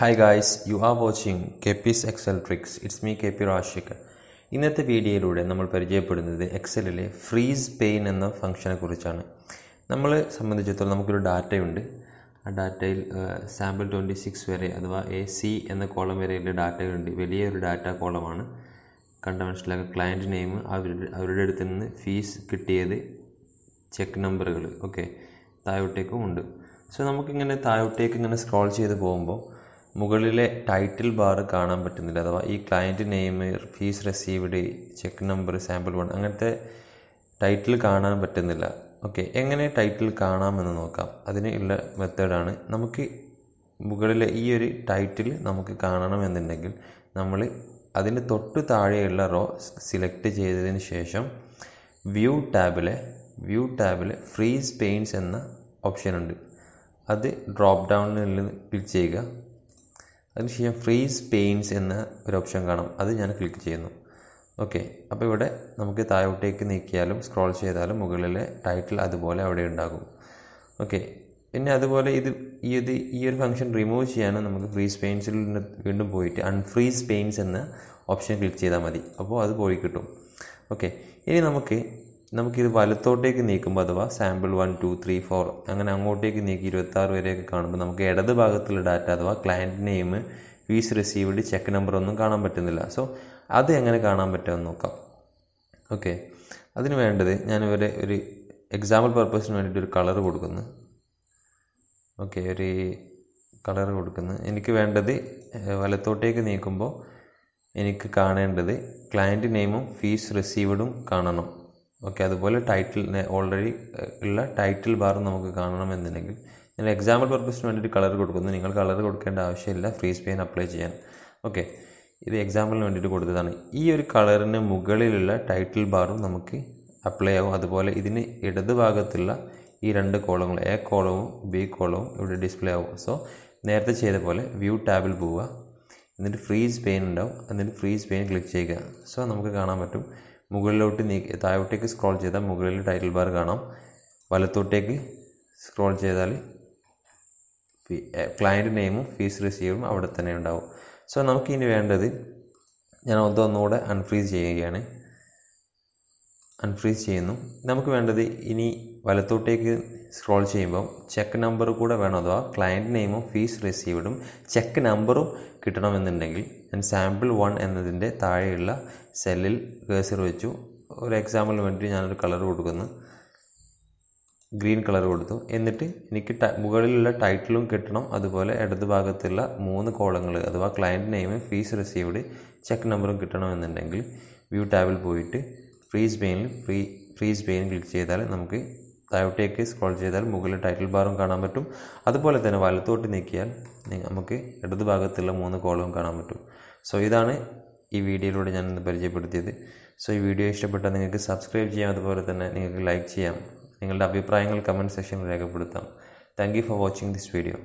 Hi are watching K P's Excel tricks it's me K P Rashik ഇന്നത്തെ വീഡിയോയിലൂടെ നമ്മൾ പരിചയപ്പെടുന്നത് എക്സലിലെ ഫ്രീസ് പെയിൻ എന്ന ഫംഗ്ഷനെ കുറിച്ചാണ്. നമ്മളെ സംബന്ധിച്ചിടത്തോളം നമുക്കൊരു ഡാറ്റയുണ്ട് ആ ഡാറ്റയിൽ സാമ്പിൾ ട്വന്റി സിക്സ് വരെ അഥവാ എ സി എന്ന കോളം വരെയുള്ള ഡാറ്റയുണ്ട് വലിയൊരു ഡാറ്റ കോളമാണ് കണ്ട മനസ്സിലാക്കുക ക്ലയന്റ് നെയിം അവരുടെ അവരുടെ അടുത്ത് നിന്ന് ഫീസ് കിട്ടിയത് ചെക്ക് നമ്പറുകൾ ഓക്കെ താഴോട്ടേക്കും ഉണ്ട്. സോ നമുക്കിങ്ങനെ താഴോട്ടേക്ക് ഇങ്ങനെ സ്ക്രോൾ ചെയ്ത് പോകുമ്പോൾ മുകളിലെ ടൈറ്റിൽ ബാർ കാണാൻ പറ്റുന്നില്ല. അഥവാ ഈ client name fees received cheque number sample one അങ്ങനത്തെ ടൈറ്റിൽ കാണാൻ പറ്റുന്നില്ല. ഓക്കെ എങ്ങനെ ടൈറ്റിൽ കാണാമെന്ന് നോക്കാം. അതിന് ഉള്ള മെത്തേഡാണ് നമുക്ക് മുകളിലെ ഈ ഒരു ടൈറ്റിൽ നമുക്ക് കാണണമെന്നുണ്ടെങ്കിൽ നമ്മൾ അതിന് തൊട്ട് താഴെയുള്ള റോ സെലക്ട് ചെയ്തതിന് ശേഷം വ്യൂ ടാബിലെ വ്യൂ ടാബിലെ ഫ്രീസ് പെയിൻസ് എന്ന ഓപ്ഷൻ ഉണ്ട്. അത് ഡ്രോപ്പ് ഡൗണിൽ ക്ലിക്ക് ചെയ്യുക. അതിനുശേഷം ഫ്രീസ് പെയിൻസ് എന്ന ഒരു ഓപ്ഷൻ കാണാം. അത് ഞാൻ ക്ലിക്ക് ചെയ്യുന്നു. ഓക്കെ അപ്പോൾ ഇവിടെ നമുക്ക് താഴോട്ടേക്ക് നീക്കിയാലും സ്ക്രോൾ ചെയ്താലും മുകളിലെ ടൈറ്റിൽ അതുപോലെ അവിടെ ഉണ്ടാകും. ഓക്കെ പിന്നെ അതുപോലെ ഇത് ഈ ഇത് ഈ ഒരു ഫംഗ്ഷൻ റിമൂവ് ചെയ്യാനും നമുക്ക് ഫ്രീസ് പെയിൻസിൽ വീണ്ടും പോയിട്ട് അൺഫ്രീസ് പെയിൻസ് എന്ന ഓപ്ഷൻ ക്ലിക്ക് ചെയ്താൽ മതി. അപ്പോൾ അത് പോയി കിട്ടും ഓക്കെ ഇനി നമുക്ക് നമുക്കിത് വലത്തോട്ടേക്ക് നീക്കുമ്പോൾ അഥവാ sample one two three four അങ്ങനെ അങ്ങോട്ടേക്ക് നീക്കി ഇരുപത്താറ് വരെയൊക്കെ കാണുമ്പോൾ നമുക്ക് ഇടത് ഭാഗത്തുള്ള ഡാറ്റ അഥവാ client name fees received cheque number ഒന്നും കാണാൻ പറ്റുന്നില്ല. സോ അത് എങ്ങനെ കാണാൻ പറ്റുമെന്ന് നോക്കാം. ഓക്കെ അതിന് വേണ്ടത് ഞാനിവരെ ഒരു എക്സാമ്പിൾ പർപ്പസിന് വേണ്ടിയിട്ട് ഒരു കളർ കൊടുക്കുന്നു. ഓക്കെ ഒരു കളർ കൊടുക്കുന്നു. എനിക്ക് വേണ്ടത് വലത്തോട്ടേക്ക് നീക്കുമ്പോൾ എനിക്ക് കാണേണ്ടത് ക്ലയന്റ് നെയിമും ഫീസ് റിസീവ്ഡും കാണണം. ഓക്കെ അതുപോലെ ടൈറ്റിൽ ഓൾറെഡി ഉള്ള ടൈറ്റിൽ ബാർ നമുക്ക് കാണണമെന്നുണ്ടെങ്കിൽ ഞാൻ എക്സാമ്പിൾ പർപ്പസിന് വേണ്ടിയിട്ട് കളർ കൊടുക്കുന്നു. നിങ്ങൾ കളർ കൊടുക്കേണ്ട ആവശ്യമില്ല. ഫ്രീസ് പെയിൻ അപ്ലൈ ചെയ്യാൻ. ഓക്കെ ഇത് എക്സാമ്പിളിന് വേണ്ടിയിട്ട് കൊടുത്തതാണ്. ഈ ഒരു കളറിന് മുകളിലുള്ള ടൈറ്റിൽ ബാറും നമുക്ക് അപ്ലൈ ആവും. അതുപോലെ ഇതിന് ഇടത് ഭാഗത്തുള്ള ഈ രണ്ട് കോളങ്ങൾ എ കോളവും ബി കോളവും ഇവിടെ ഡിസ്പ്ലേ ആവും. സോ നേരത്തെ ചെയ്ത പോലെ വ്യൂ ടാബിൽ പോവുക. എന്നിട്ട് ഫ്രീസ് പെയിൻ ഉണ്ടാവും. എന്നിട്ട് ഫ്രീസ് പെയിൻ ക്ലിക്ക് ചെയ്യുക. സോ നമുക്ക് കാണാൻ പറ്റും. മുകളിലോട്ട് നീക്കി താഴോട്ടേക്ക് സ്ക്രോൾ ചെയ്താൽ മുകളിൽ ടൈറ്റിൽ ബാർ കാണാം. വലത്തോട്ടേക്ക് സ്ക്രോൾ ചെയ്താൽ ക്ലയന്റ് നെയിമും ഫീസ് റിസീവും അവിടെ തന്നെ ഉണ്ടാവും. സോ നമുക്കിനി വേണ്ടത് ഞാൻ ഒന്നൊന്നുകൂടെ അൺഫ്രീസ് ചെയ്യുകയാണ്. അൺഫ്രീസ് ചെയ്യുന്നു. നമുക്ക് വേണ്ടത് ഇനി വലത്തോട്ടേക്ക് സ്ക്രോൾ ചെയ്യുമ്പോൾ ചെക്ക് നമ്പർ കൂടെ വേണം അഥവാ ക്ലയന്റ് നെയിമും ഫീസ് റിസീവ്ഡും ചെക്ക് നമ്പറും കിട്ടണമെന്നുണ്ടെങ്കിൽ ഞാൻ സാമ്പിൾ വൺ എന്നതിന്റെ താഴെയുള്ള സെല്ലിൽ കേസർ വെച്ചു. ഒരു എക്സാമ്പിളിന് വേണ്ടി ഞാനൊരു കളർ കൊടുക്കുന്നു. ഗ്രീൻ കളർ കൊടുത്തു. എന്നിട്ട് എനിക്ക് മുകളിലുള്ള ടൈറ്റിലും കിട്ടണം. അതുപോലെ ഇടത് ഭാഗത്തുള്ള മൂന്ന് കോളങ്ങൾ അഥവാ client name fees received cheque നമ്പറും കിട്ടണമെന്നുണ്ടെങ്കിൽ വ്യൂ ടാബിൽ പോയിട്ട് ഫ്രീസ് പെയിനിൽ ഫ്രീ ഫ്രീസ് പെയിൻ ക്ലിക്ക് ചെയ്താൽ നമുക്ക് താഴോട്ടേക്ക് സ്ക്രോൾ ചെയ്താൽ മുകളിൽ ടൈറ്റിൽ ബാറും കാണാൻ പറ്റും. അതുപോലെ തന്നെ വലത്തോട്ട് നീക്കിയാൽ നമുക്ക് ഇടത് ഭാഗത്തുള്ള മൂന്ന് കോളവും കാണാൻ പറ്റും. സോ ഇതാണ് ഈ വീഡിയോയിലൂടെ ഞാൻ ഇന്ന് പരിചയപ്പെടുത്തിയത്. സോ ഈ വീഡിയോ ഇഷ്ടപ്പെട്ടാൽ നിങ്ങൾക്ക് സബ്സ്ക്രൈബ് ചെയ്യാം. അതുപോലെ തന്നെ നിങ്ങൾക്ക് ലൈക്ക് ചെയ്യാം. നിങ്ങളുടെ അഭിപ്രായങ്ങൾ കമന്റ് സെക്ഷനിൽ രേഖപ്പെടുത്താം. Thank you for watching this video